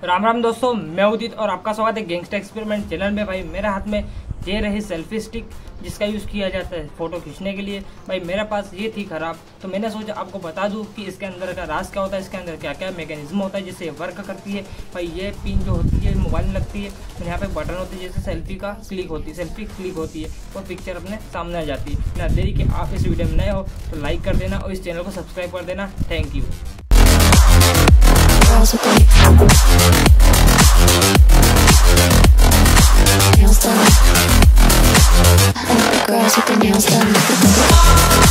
राम राम दोस्तों, मैं उदित और आपका स्वागत है गैंगस्टर एक्सपेरिमेंट चैनल में। भाई, मेरे हाथ में ये रही सेल्फी स्टिक जिसका यूज़ किया जाता है फ़ोटो खींचने के लिए। भाई, मेरे पास ये थी ख़राब तो मैंने सोचा आपको बता दूँ कि इसके अंदर का राज क्या होता है, इसके अंदर क्या क्या मैकेनिज्म होता है जिससे वर्क करती है। भाई, ये पिन जो होती है मोबाइल में लगती है तो यहाँ पे बटन होती है जैसे सेल्फी का क्लिक होती है सेल्फी क्लिक होती है और पिक्चर अपने सामने आ जाती है। ना देरी कि आप इस वीडियो में नए हो तो लाइक कर देना और इस चैनल को सब्सक्राइब कर देना। Thank you Girls with their nails done.